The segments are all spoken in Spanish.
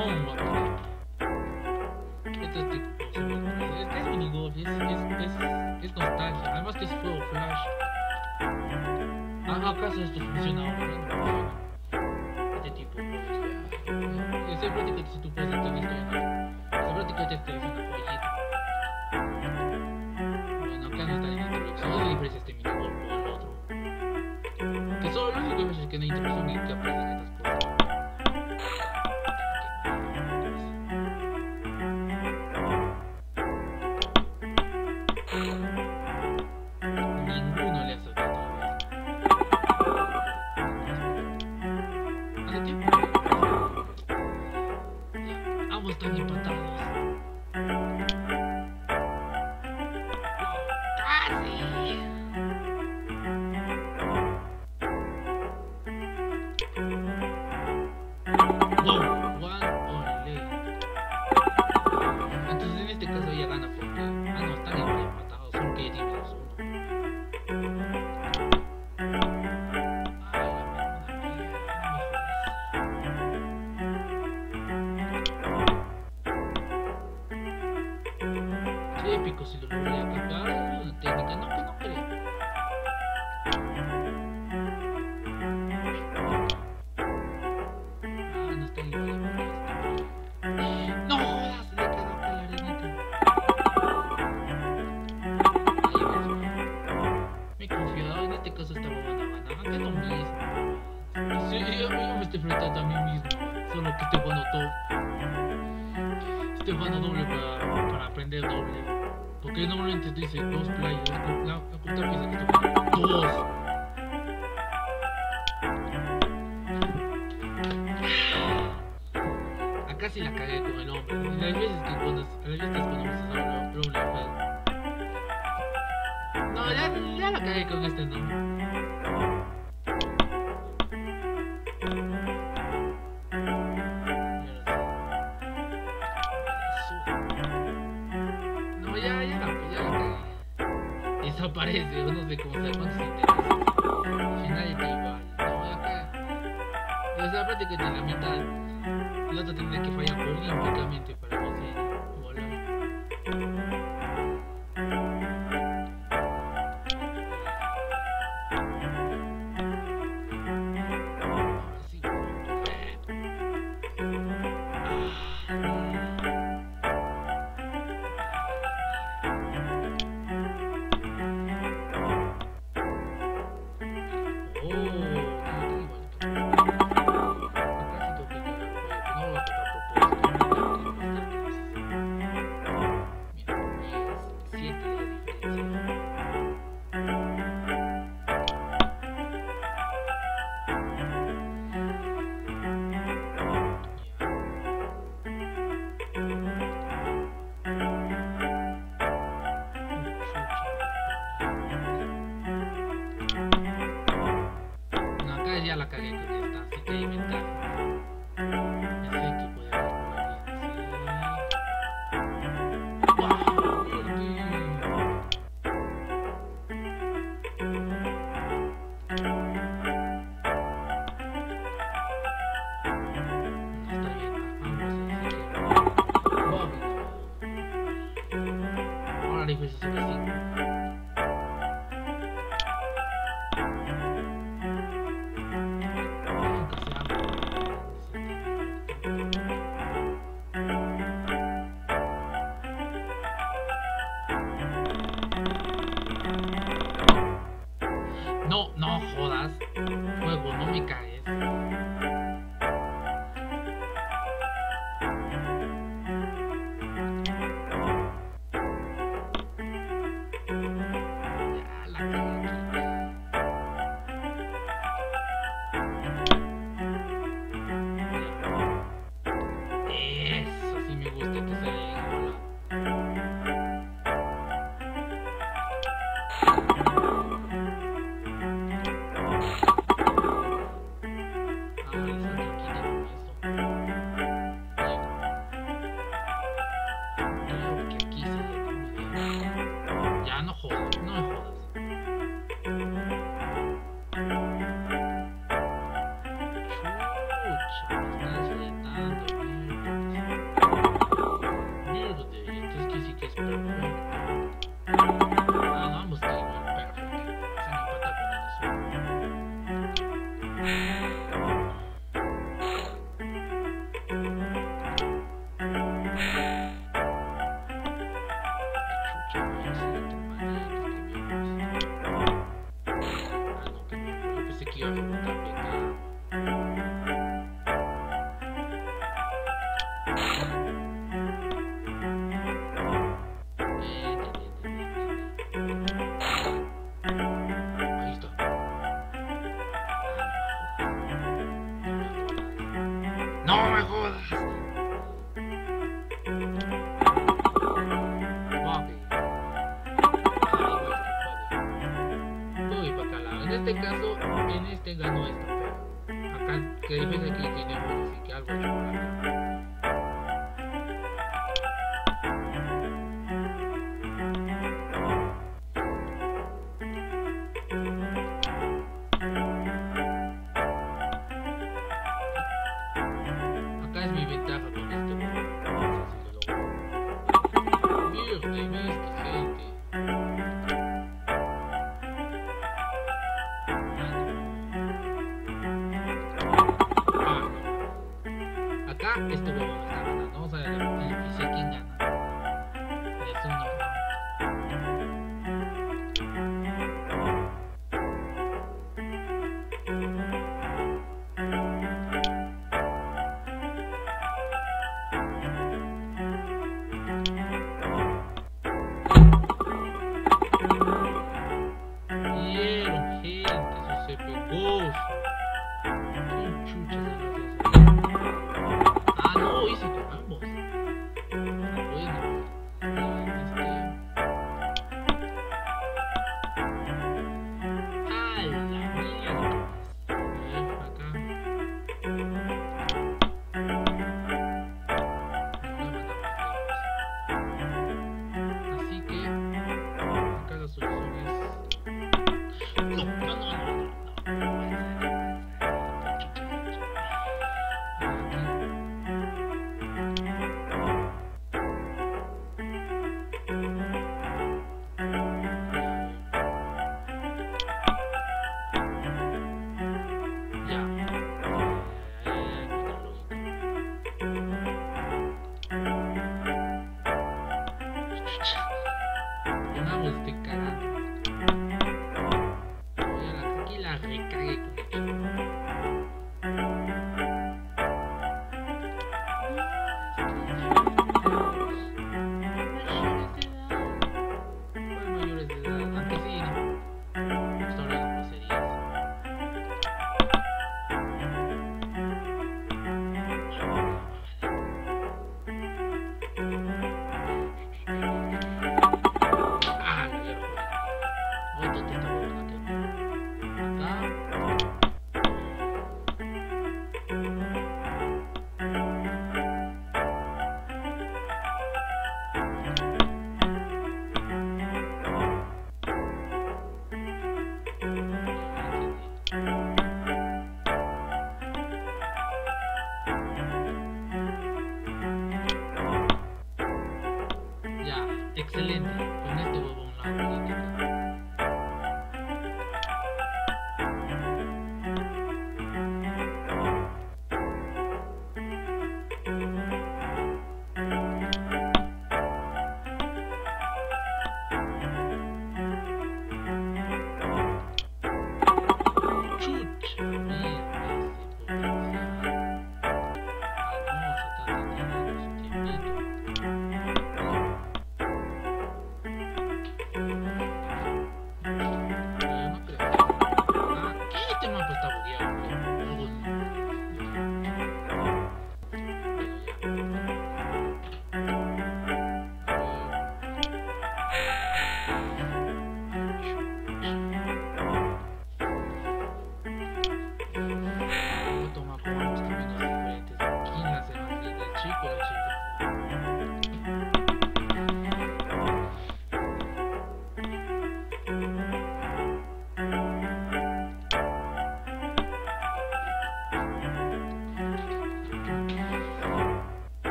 Pokémon, guapo. Este es tipo, este es minigolf, es, es, es, nostalgia. Además que es juego flash. Ah, ¿Acaso esto funciona ahora? No tipo. Ese prácticamente si tú puedes entender esto ya. Ese prácticamente te es una joyita. Bueno, acá no está en introducción. ¿Dónde diferencia este minigolf o el? Que solo lo único que que en la introducción te aparecen Porque normalmente dice dos players, la, la cuenta piensa que jugando dos. Acá sí la cagué con el hombre. Y Las veces que cuando, las veces cuando me hablando, doble juego. No, ya, ya la cagué con este no. Desaparece, yo no sé cómo se cuántos intereses. Al final está igual. No, acá. O sea, prácticamente la mitad. El otro tendría que fallar olímpicamente para mi cae. Eh.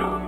Oh.